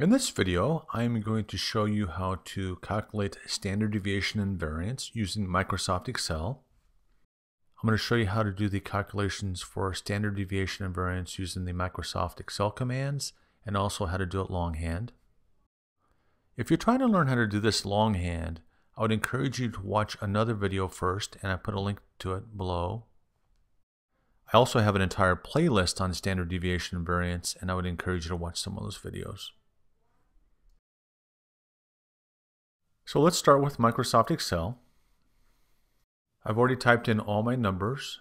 In this video, I'm going to show you how to calculate standard deviation and variance using Microsoft Excel. I'm going to show you how to do the calculations for standard deviation and variance using the Microsoft Excel commands and also how to do it longhand. If you're trying to learn how to do this longhand, I would encourage you to watch another video first and I put a link to it below. I also have an entire playlist on standard deviation and variance and I would encourage you to watch some of those videos. So let's start with Microsoft Excel. I've already typed in all my numbers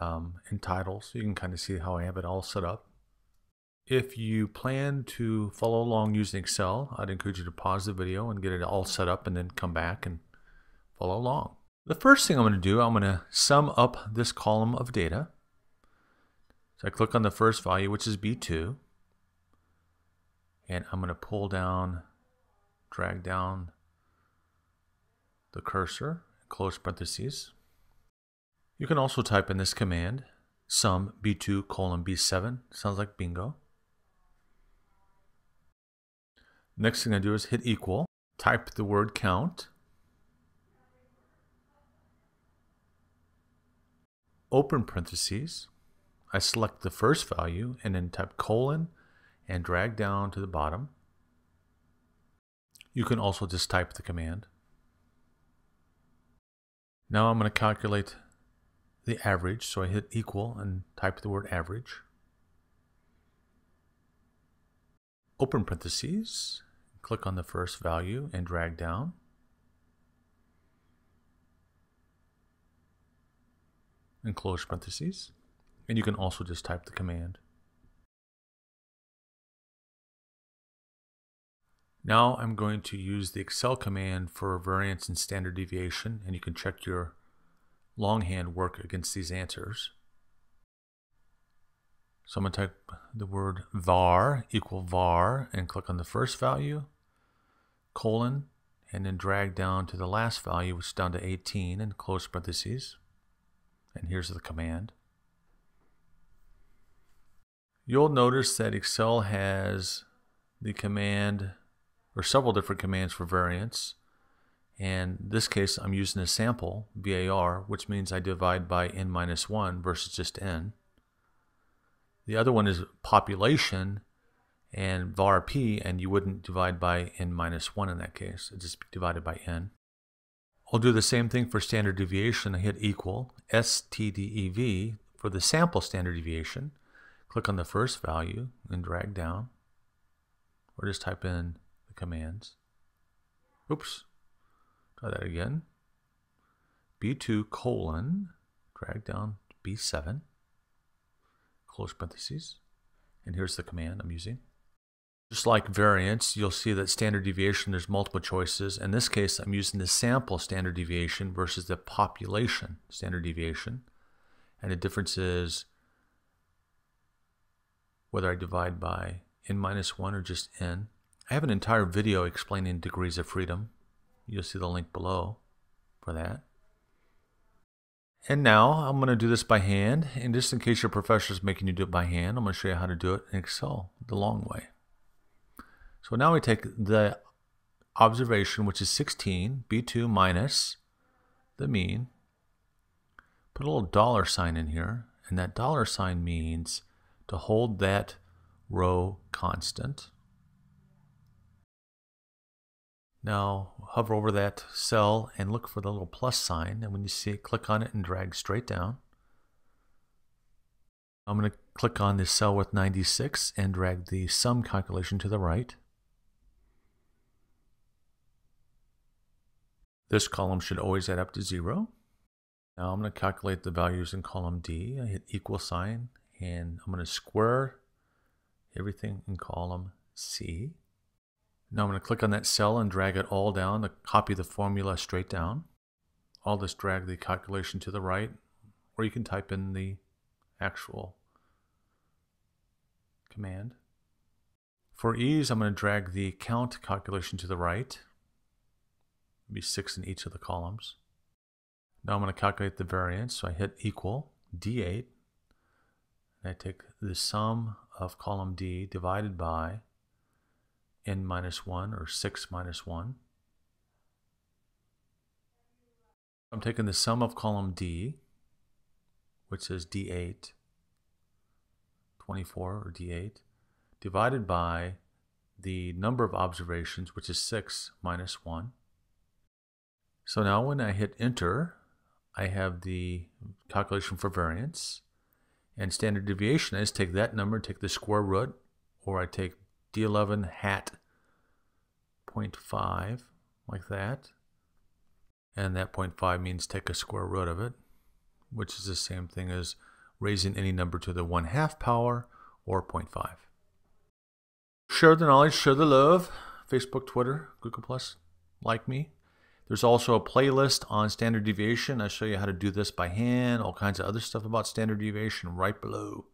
um, and titles, so you can kind of see how I have it all set up. If you plan to follow along using Excel, I'd encourage you to pause the video and get it all set up and then come back and follow along. The first thing I'm going to do, I'm going to sum up this column of data. So I click on the first value, which is B2, and I'm going to pull down, drag down the cursor, close parentheses. You can also type in this command, sum b2 colon b7. Sounds like bingo. Next thing I do is hit equal, type the word count, open parentheses. I select the first value and then type colon and drag down to the bottom. You can also just type the command. Now I'm going to calculate the average. So I hit equal and type the word average. Open parentheses, click on the first value and drag down. And close parentheses. And you can also just type the command. Now I'm going to use the Excel command for variance and standard deviation, and you can check your longhand work against these answers. So I'm going to type the word var equal var and click on the first value, colon, and then drag down to the last value, which is down to 18, and close parentheses. And here's the command. You'll notice that Excel has the command or several different commands for variance. And this case, I'm using a sample, VAR, which means I divide by n minus 1 versus just n. The other one is population and varp, and you wouldn't divide by n minus 1 in that case. It's just divided by n. I'll do the same thing for standard deviation. I hit equal, STDEV, for the sample standard deviation. Click on the first value and drag down, or just type in commands. Oops. Try that again. B2 colon, drag down B7, close parentheses, and here's the command I'm using. Just like variance, you'll see that standard deviation, there's multiple choices. In this case, I'm using the sample standard deviation versus the population standard deviation. And the difference is whether I divide by n minus 1 or just n. I have an entire video explaining degrees of freedom. You'll see the link below for that. And now I'm going to do this by hand. And just in case your professor is making you do it by hand, I'm going to show you how to do it in Excel the long way. So now we take the observation, which is 16, B2 minus the mean. Put a little dollar sign in here. And that dollar sign means to hold that row constant. Now hover over that cell and look for the little plus sign. And when you see it, click on it and drag straight down. I'm going to click on this cell with 96 and drag the sum calculation to the right. This column should always add up to zero. Now I'm going to calculate the values in column D. I hit equal sign and I'm going to square everything in column C. Now I'm going to click on that cell and drag it all down to copy the formula straight down. I'll just drag the calculation to the right, or you can type in the actual command. For ease, I'm going to drag the count calculation to the right. It'll be 6 in each of the columns. Now I'm going to calculate the variance, so I hit equal D8. And I take the sum of column D divided by n minus 1 or 6 minus 1. I'm taking the sum of column D, which is D8, 24 or D8, divided by the number of observations, which is 6 minus 1. So now when I hit enter, I have the calculation for variance. And standard deviation, I just take that number, take the square root, or I take D11 hat 0.5, like that. And that 0.5 means take a square root of it, which is the same thing as raising any number to the 1 half power, or 0.5. Share the knowledge, share the love. Facebook, Twitter, Google Plus, like me. There's also a playlist on standard deviation. I show you how to do this by hand, all kinds of other stuff about standard deviation right below.